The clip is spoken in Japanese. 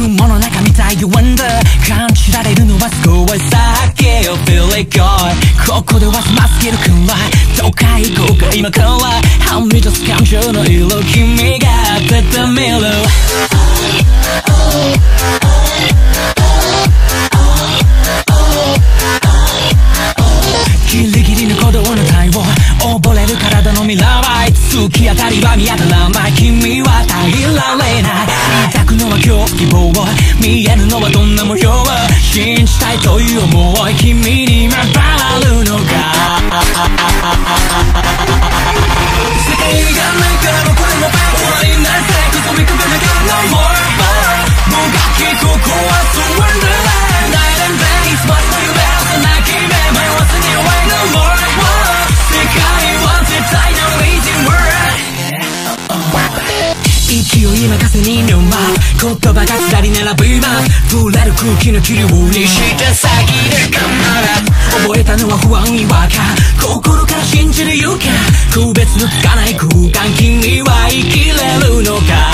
雲の中みたい Wonder 感じられるのはすごいさけよ。Feel it good ここでは済ますけるくらいどか行こうか今から。はハミ出す感情の色君が出てみる見えるのはどんな模様信じたいという思い君にまばるのかに任せにのま言葉がずらり並びます触れる空気の気流にして先で必ず覚えたのは不安違和感心から信じる勇気。区別のつかない空間。君は生きれるのか？